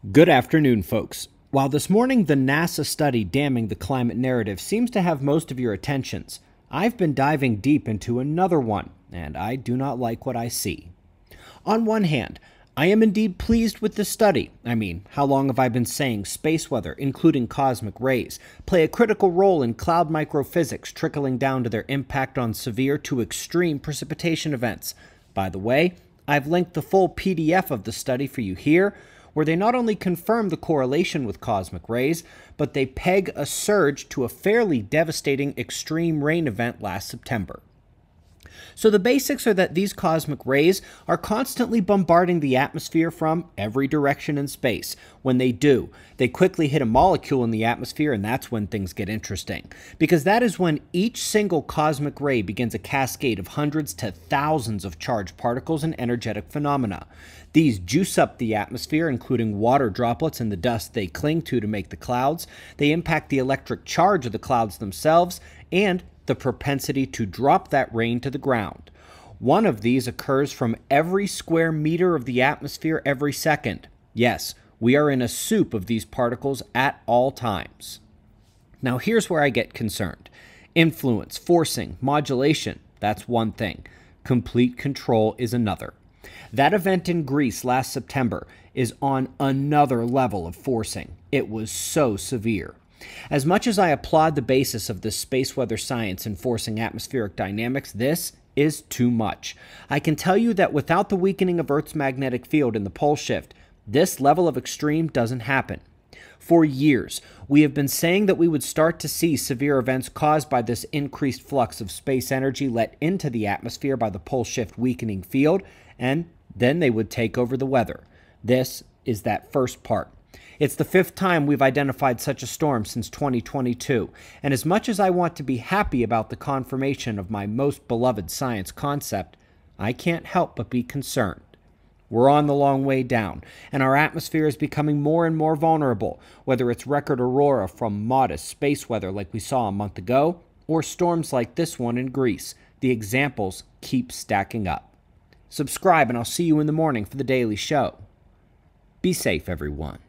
Good afternoon, folks. While this morning the NASA study damning the climate narrative seems to have most of your attentions, I've been diving deep into another one, and I do not like what I see. On one hand, I am indeed pleased with the study. I mean, how long have I been saying space weather, including cosmic rays, play a critical role in cloud microphysics, trickling down to their impact on severe to extreme precipitation events? By the way, I've linked the full PDF of the study for you here, where they not only confirm the correlation with cosmic rays, but they peg a surge to a fairly devastating extreme rain event last September. So the basics are that these cosmic rays are constantly bombarding the atmosphere from every direction in space. When they do, they quickly hit a molecule in the atmosphere, and that's when things get interesting. Because that is when each single cosmic ray begins a cascade of hundreds to thousands of charged particles and energetic phenomena. These juice up the atmosphere, including water droplets and the dust they cling to to make the clouds. They impact the electric charge of the clouds themselves, and the propensity to drop that rain to the ground. One of these occurs from every square meter of the atmosphere every second. Yes, we are in a soup of these particles at all times. Now, here's where I get concerned influence, forcing, modulation, that's one thing. Complete control is another. That event in Greece last September is on another level of forcing. It was so severe. As much as I applaud the basis of this space weather science in forcing atmospheric dynamics, this is too much. I can tell you that without the weakening of Earth's magnetic field and the pole shift, this level of extreme doesn't happen. For years, we have been saying that we would start to see severe events caused by this increased flux of space energy let into the atmosphere by the pole shift weakening field, and then they would take over the weather. This is that first part. It's the fifth time we've identified such a storm since 2022, and as much as I want to be happy about the confirmation of my most beloved science concept, I can't help but be concerned. We're on the long way down, and our atmosphere is becoming more and more vulnerable, whether it's record aurora from modest space weather like we saw a month ago, or storms like this one in Greece. The examples keep stacking up. Subscribe, and I'll see you in the morning for the daily show. Be safe, everyone.